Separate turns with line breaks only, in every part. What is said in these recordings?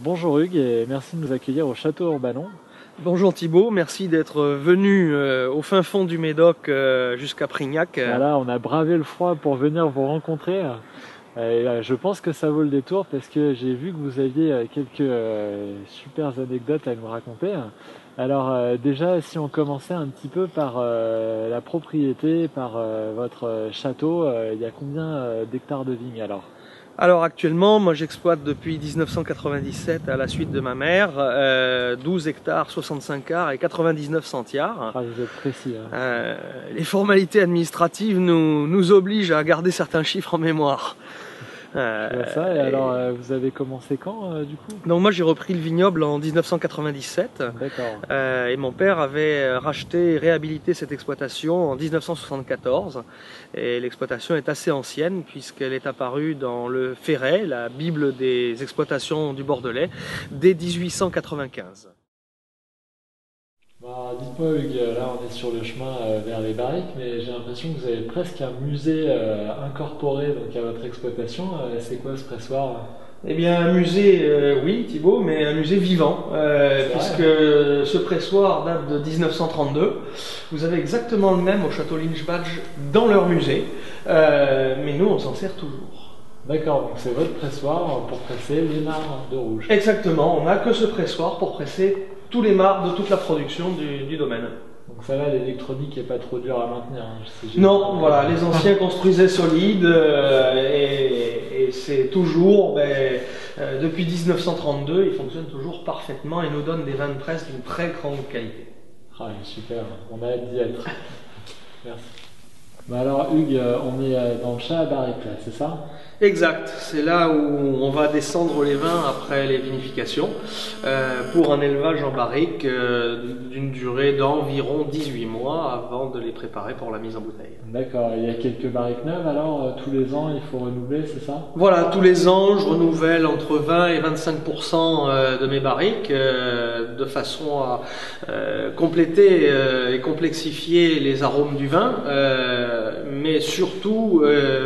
Bonjour Hugues et merci de nous accueillir au château Urbanon.
Bonjour Thibault, merci d'être venu euh, au fin fond du Médoc euh, jusqu'à Prignac.
Voilà, on a bravé le froid pour venir vous rencontrer. Et euh, je pense que ça vaut le détour parce que j'ai vu que vous aviez quelques super anecdotes à nous raconter. Alors déjà, si on commençait un petit peu par la propriété, par votre château, il y a combien d'hectares de vignes alors?
Alors actuellement, moi j'exploite depuis 1997 à la suite de ma mère 12 euh, hectares 65 arts et 99 centiares.
Ah, vous êtes précis. Hein.
Euh, les formalités administratives nous, nous obligent à garder certains chiffres en mémoire.
Euh, ça. Et, alors, euh, vous avez commencé quand, euh, du coup?
Donc moi, j'ai repris le vignoble en 1997.
D'accord.
et mon père avait racheté et réhabilité cette exploitation en 1974. Et l'exploitation est assez ancienne puisqu'elle est apparue dans le Ferret, la bible des exploitations du Bordelais, dès 1895.
Dites-moi Hugues, là on est sur le chemin euh, vers les barriques, mais j'ai l'impression que vous avez presque un musée euh, incorporé donc, à votre exploitation. Euh, c'est quoi ce pressoir
eh bien, un musée, oui, Thibault, mais un musée vivant, puisque ce pressoir date de 1932. Vous avez exactement le même au château Lynch-Badge dans leur musée, mais nous, on s'en sert toujours.
D'accord, donc c'est votre pressoir pour presser les marcs de rouge.
Exactement, on n'a que ce pressoir pour presser tous les marques de toute la production du, domaine.
Donc ça va, l'électronique n'est pas trop dur à maintenir. Hein,
non, voilà, les anciens construisaient solide euh, et, c'est toujours, ben, euh, depuis 1932, il fonctionne toujours parfaitement et nous donne des vins de presse d'une très grande qualité.
Ah, super, on a hâte d'y être. Merci. Bah alors Hugues, euh, on est dans le chat à barrique c'est ça?
Exact, c'est là où on va descendre les vins après les vinifications euh, pour un élevage en barrique euh, d'une durée d'environ 18 mois avant de les préparer pour la mise en bouteille.
D'accord, il y a quelques barriques neuves alors euh, tous les ans il faut renouveler, c'est ça?
Voilà, tous les ans je renouvelle entre 20 et 25% de mes barriques de façon à compléter et complexifier les arômes du vin, mais surtout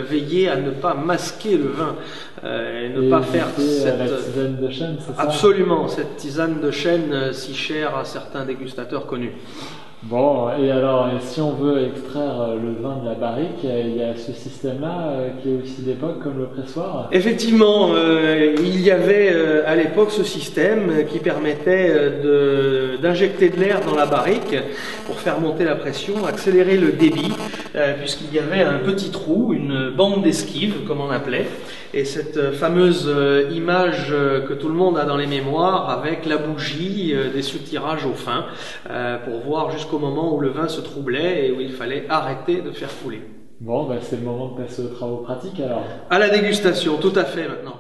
veiller à ne pas masquer le vin euh, et ne pas faire
cette tisane de chêne,
ça? Absolument, cette tisane de chêne euh, si chère à certains dégustateurs connus.
Bon, et alors, si on veut extraire euh, le vin de la barrique, il y a ce système-là qui est aussi d'époque, comme le pressoir?
Effectivement, il y avait à l'époque ce système qui permettait d'injecter de, l'air dans la barrique pour faire monter la pression, accélérer le débit, puisqu'il y avait un petit trou, une bande d'esquive, comme on appelait, et cette euh, fameuse euh, image euh, que tout le monde a dans les mémoires avec la bougie, des soutirages au fin, pour voir jusqu'au moment où le vin se troublait et où il fallait arrêter de faire couler.
Bon, bah, c'est le moment de passer aux travaux pratiques alors.
À la dégustation, tout à fait maintenant.